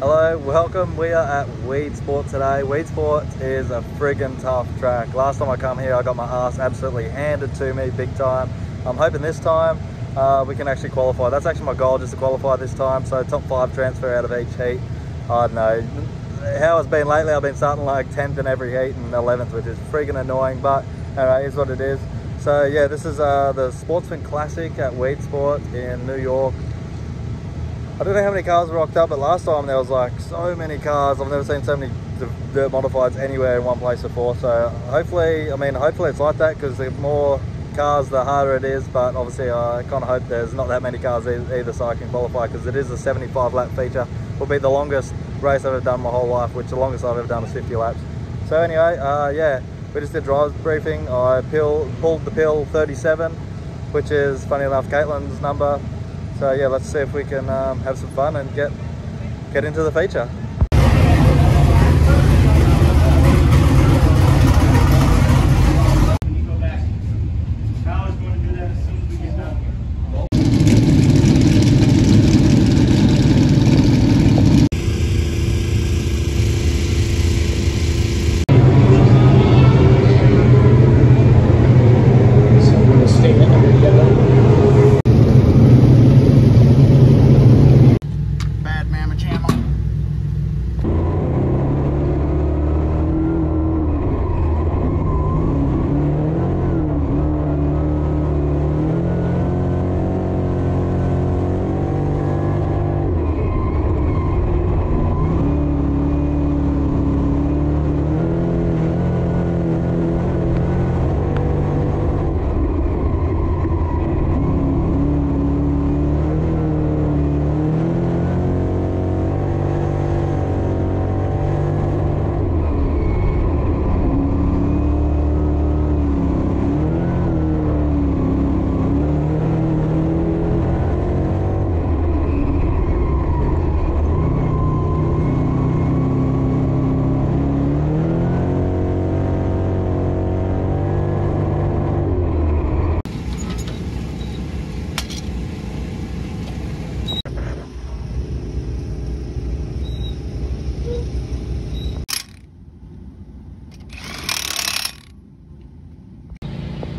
Hello, welcome. We are at Weedsport today. Weedsport is a friggin' tough track. Last time I come here, I got my ass absolutely handed to me big time. I'm hoping this time uh, we can actually qualify. That's actually my goal, just to qualify this time. So top five transfer out of each heat. I don't know how it's been lately. I've been starting like 10th in every heat and 11th, which is friggin' annoying, but anyway, is what it is. So yeah, this is uh, the Sportsman Classic at Weedsport in New York. I don't know how many cars were rocked up, but last time there was like so many cars. I've never seen so many dirt modifieds anywhere in one place before. So hopefully, I mean, hopefully it's like that because the more cars, the harder it is. But obviously, I kind of hope there's not that many cars either so I can qualify because it is a 75 lap feature. Will be the longest race I've ever done my whole life, which the longest I've ever done is 50 laps. So anyway, uh, yeah, we just did driver's briefing. I pill, pulled the pill 37, which is funny enough Caitlin's number. So yeah, let's see if we can um, have some fun and get get into the feature.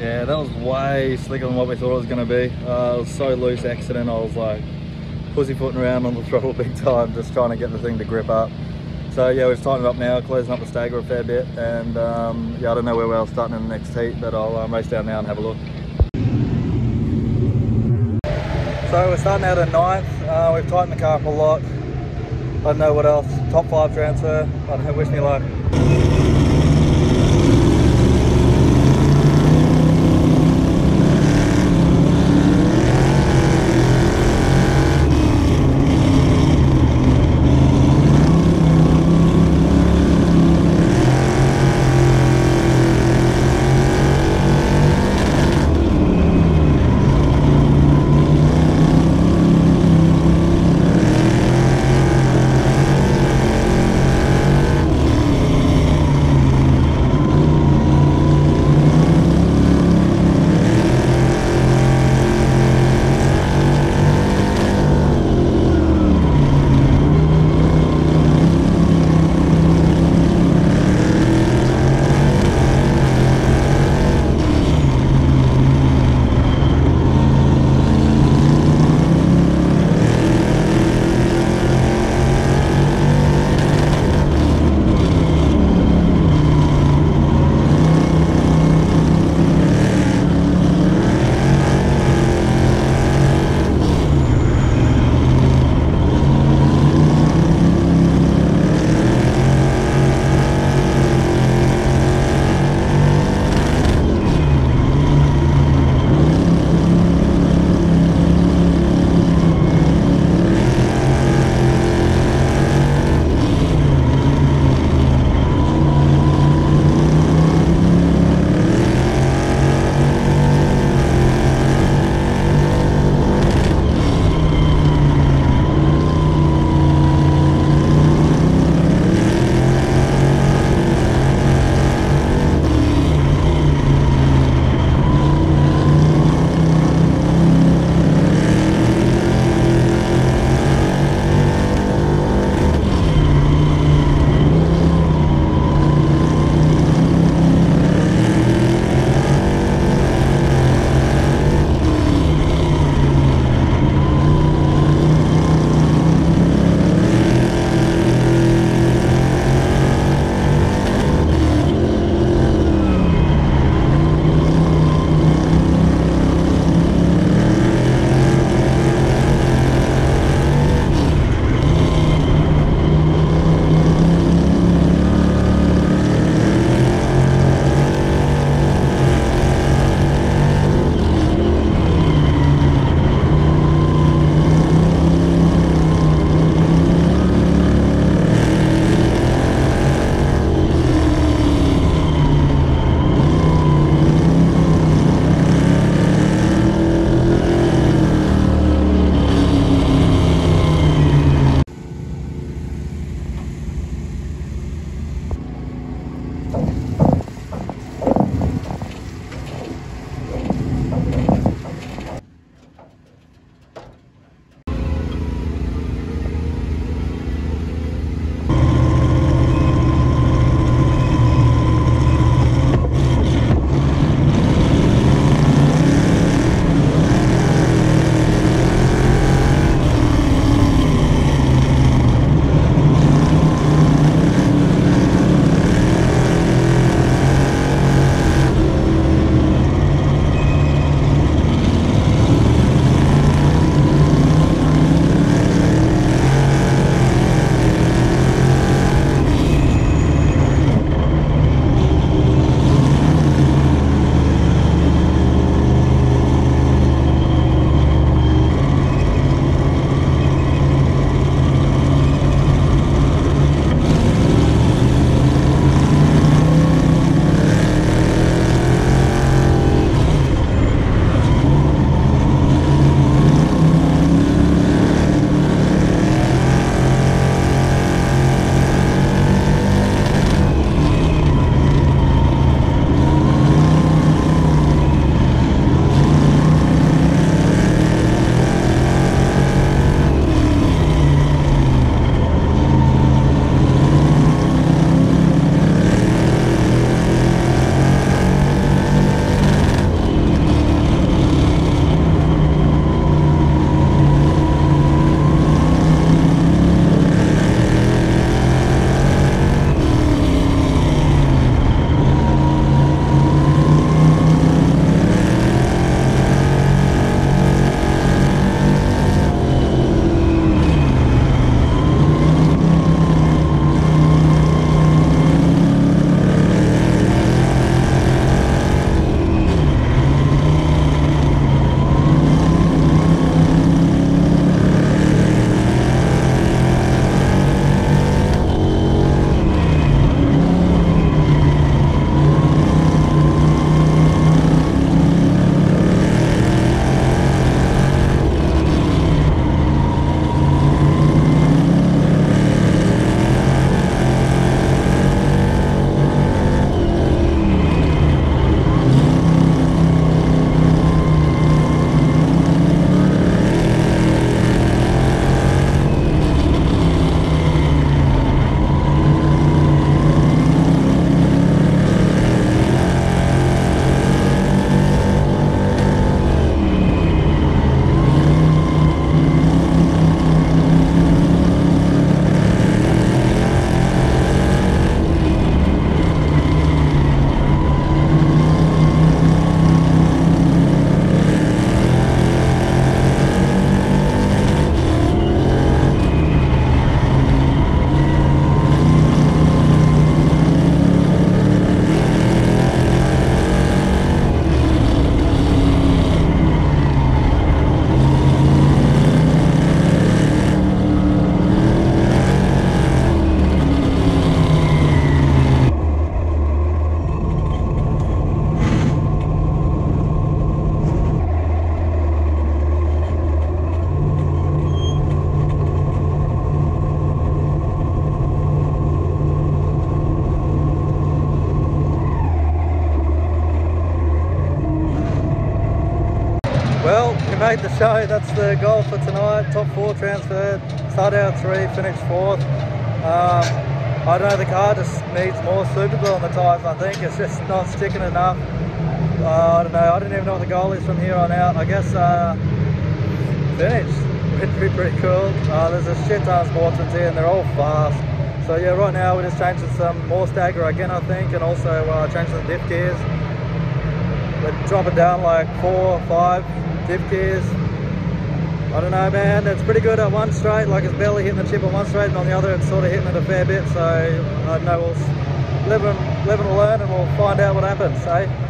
Yeah, that was way slicker than what we thought it was going to be. Uh, it was so loose accident, I was like pussyfooting around on the throttle big time, just trying to get the thing to grip up. So yeah, we've tightened up now, closing up the stagger a fair bit, and um, yeah, I don't know where we're starting in the next heat, but I'll um, race down now and have a look. So we're starting out at ninth. Uh, we've tightened the car up a lot. I don't know what else. Top five transfer. I wish me luck. Show. That's the goal for tonight. Top four transferred. Start out three, finish fourth. Um, I don't know, the car just needs more super glue on the tyres, I think. It's just not sticking enough. Uh, I don't know, I don't even know what the goal is from here on out. I guess uh, finished. Would be pretty cool. Uh, there's a shit ton of sportsmen here and they're all fast. So yeah, right now we're just changing some more stagger again, I think, and also uh, changing the diff gears. We're dropping down like four, or five diff gears. I don't know, man. It's pretty good at one straight, like it's barely hitting the chip on one straight, and on the other it's sort of hitting it a fair bit. So I don't know. We'll live and live and learn, and we'll find out what happens. Eh?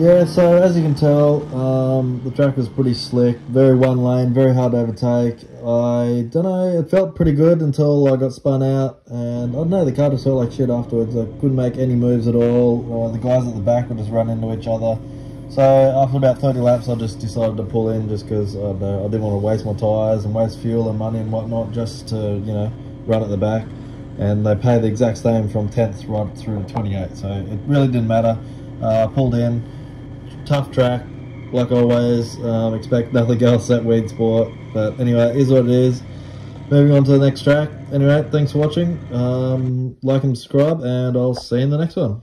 Yeah, so as you can tell, um, the track was pretty slick, very one lane, very hard to overtake. I don't know, it felt pretty good until I got spun out, and I don't know, the car just felt like shit afterwards. I couldn't make any moves at all. Uh, the guys at the back would just run into each other. So after about 30 laps, I just decided to pull in just because I, I didn't want to waste my tyres and waste fuel and money and whatnot just to, you know, run at the back. And they pay the exact same from 10th right through to 28, so it really didn't matter. Uh, I pulled in tough track, like always. Um, expect nothing else at Weedsport. But anyway, is what it is. Moving on to the next track. Anyway, thanks for watching. Um, like and subscribe, and I'll see you in the next one.